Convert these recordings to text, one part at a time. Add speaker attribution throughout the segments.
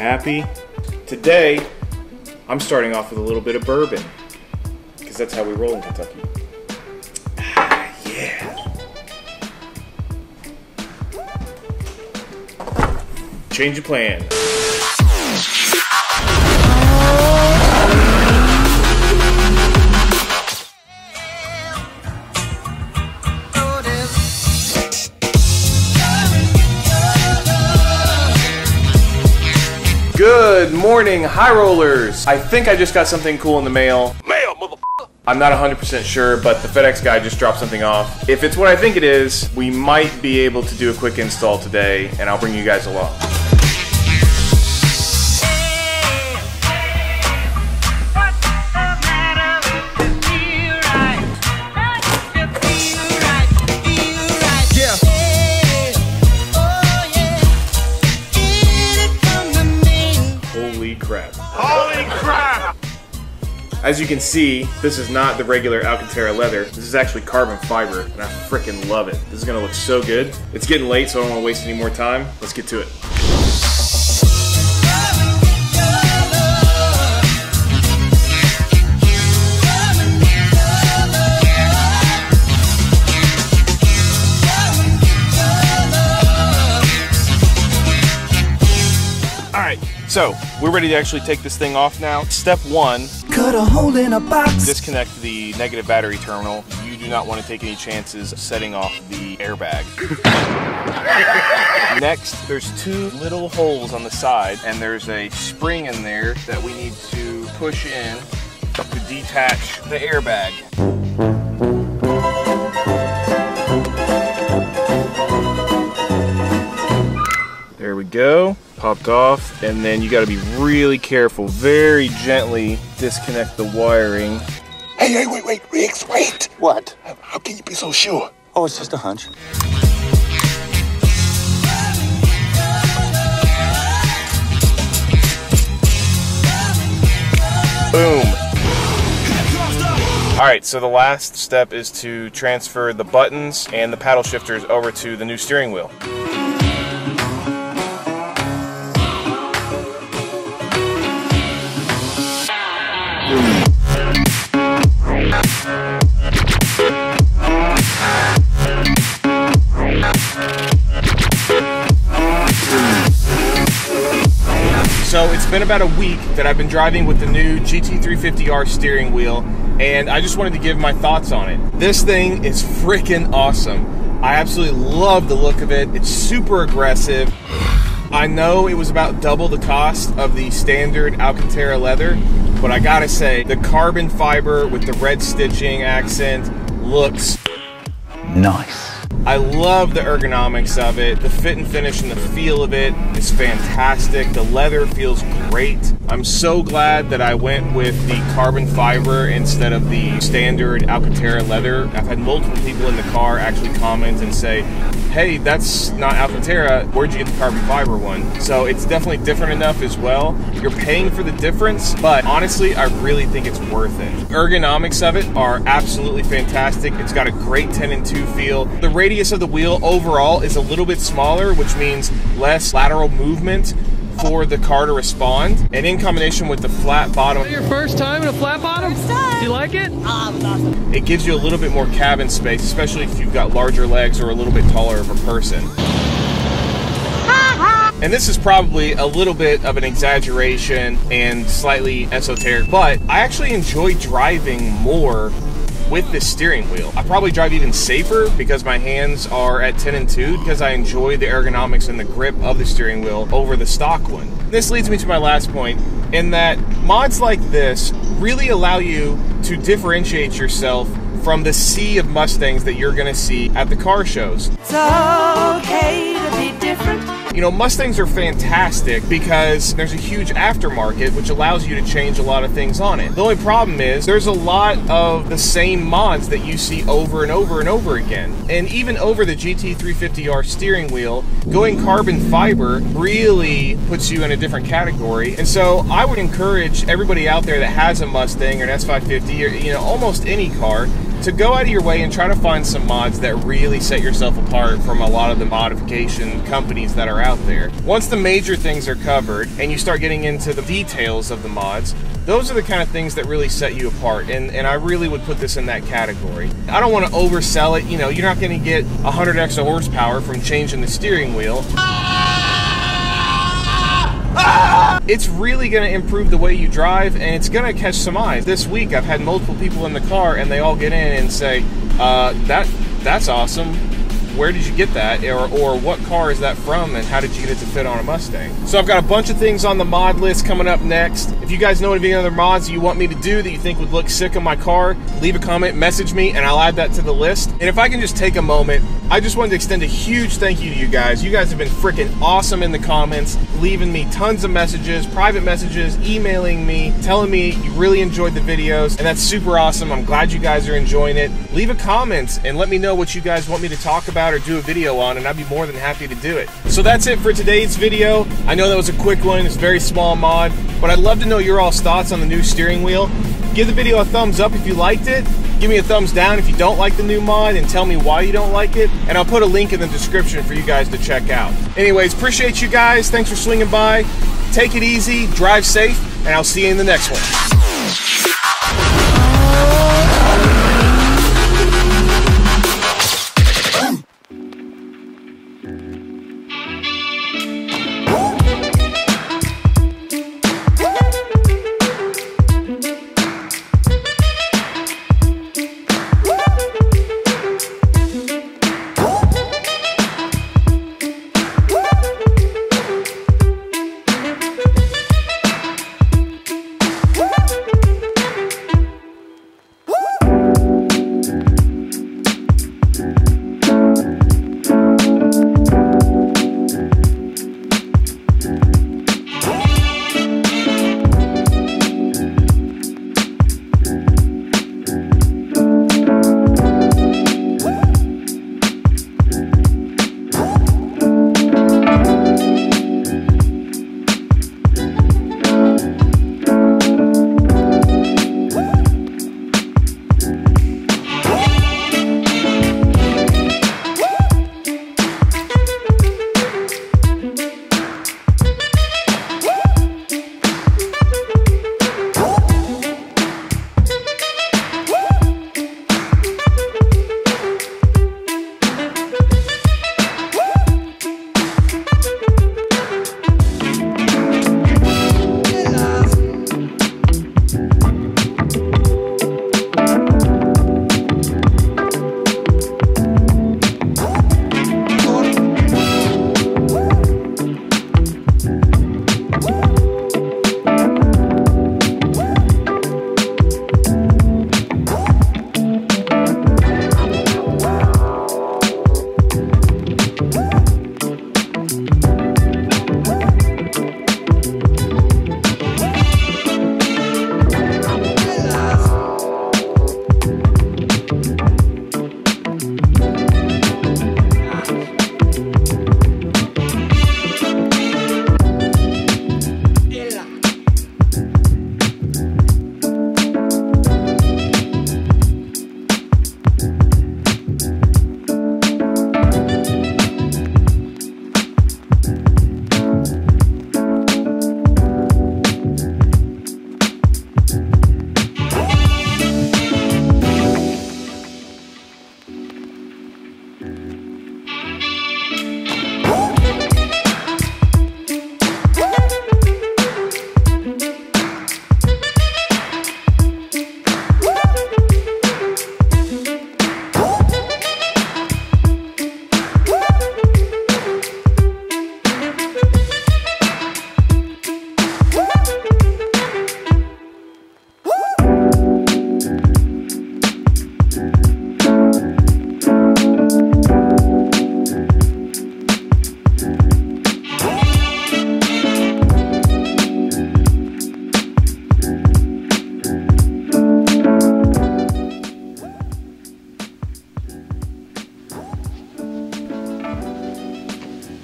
Speaker 1: happy? Today, I'm starting off with a little bit of bourbon. Because that's how we roll in Kentucky. Ah, yeah. Change of plan. Good morning, high rollers. I think I just got something cool in the mail. Mail, motherfucker. I'm not 100% sure, but the FedEx guy just dropped something off. If it's what I think it is, we might be able to do a quick install today, and I'll bring you guys along. As you can see, this is not the regular Alcantara leather. This is actually carbon fiber, and I freaking love it. This is gonna look so good. It's getting late, so I don't wanna waste any more time. Let's get to it. Alright, so we're ready to actually take this thing off now. Step one,
Speaker 2: Cut a hole in a box.
Speaker 1: disconnect the negative battery terminal. You do not want to take any chances setting off the airbag. Next, there's two little holes on the side, and there's a spring in there that we need to push in to detach the airbag. There we go. Popped off. And then you got to be really careful. Very gently disconnect the wiring.
Speaker 3: Hey, hey, wait, wait, Riggs, wait!
Speaker 4: What?
Speaker 3: How can you be so sure?
Speaker 4: Oh, it's just a hunch.
Speaker 1: Boom. All right, so the last step is to transfer the buttons and the paddle shifters over to the new steering wheel. Been about a week that I've been driving with the new GT350R steering wheel, and I just wanted to give my thoughts on it. This thing is freaking awesome. I absolutely love the look of it. It's super aggressive. I know it was about double the cost of the standard Alcantara leather, but I gotta say, the carbon fiber with the red stitching accent looks
Speaker 4: Nice.
Speaker 1: I love the ergonomics of it. The fit and finish and the feel of it is fantastic. The leather feels great. I'm so glad that I went with the carbon fiber instead of the standard Alcantara leather. I've had multiple people in the car actually comment and say, hey, that's not Alcantara. Where'd you get the carbon fiber one? So it's definitely different enough as well. You're paying for the difference, but honestly, I really think it's worth it. Ergonomics of it are absolutely fantastic. It's got a great 10 and 2 feel. The radius of the wheel overall is a little bit smaller, which means less lateral movement for the car to respond. And in combination with the flat bottom,
Speaker 5: Your first time in a flat bottom? Do you like it?
Speaker 1: it gives you a little bit more cabin space, especially if you've got larger legs or a little bit taller of a person. And this is probably a little bit of an exaggeration and slightly esoteric, but I actually enjoy driving more with this steering wheel. I probably drive even safer because my hands are at 10 and 2 because I enjoy the ergonomics and the grip of the steering wheel over the stock one. This leads me to my last point in that mods like this really allow you to differentiate yourself from the sea of Mustangs that you're going to see at the car shows.
Speaker 2: It's okay to be different.
Speaker 1: You know, Mustangs are fantastic because there's a huge aftermarket which allows you to change a lot of things on it. The only problem is there's a lot of the same mods that you see over and over and over again. And even over the GT350R steering wheel, going carbon fiber really puts you in a different category. And so I would encourage everybody out there that has a Mustang or an S550 or you know almost any car to go out of your way and try to find some mods that really set yourself apart from a lot of the modification companies that are out there. Once the major things are covered and you start getting into the details of the mods, those are the kind of things that really set you apart and, and i really would put this in that category i don't want to oversell it you know you're not going to get 100 extra horsepower from changing the steering wheel it's really going to improve the way you drive and it's going to catch some eyes. This week i've had multiple people in the car and they all get in and say uh, that that's awesome where did you get that or, or what car is that from and how did you get it to fit on a Mustang? So I've got a bunch of things on the mod list coming up next. If you guys know any other mods you want me to do that you think would look sick on my car, leave a comment, message me, and I'll add that to the list. And if I can just take a moment, I just wanted to extend a huge thank you to you guys. You guys have been freaking awesome in the comments, leaving me tons of messages, private messages, emailing me, telling me you really enjoyed the videos, and that's super awesome. I'm glad you guys are enjoying it. Leave a comment and let me know what you guys want me to talk about or do a video on, and I'd be more than happy to do it. So that's it for today's video. I know that was a quick one, it's a very small mod, but I'd love to know your all's thoughts on the new steering wheel. Give the video a thumbs up if you liked it. Give me a thumbs down if you don't like the new mod and tell me why you don't like it. And I'll put a link in the description for you guys to check out. Anyways, appreciate you guys. Thanks for swinging by. Take it easy, drive safe, and I'll see you in the next one.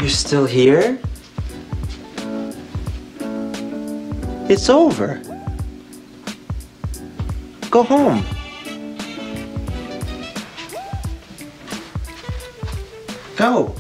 Speaker 6: You're still here? It's over. Go home. Go.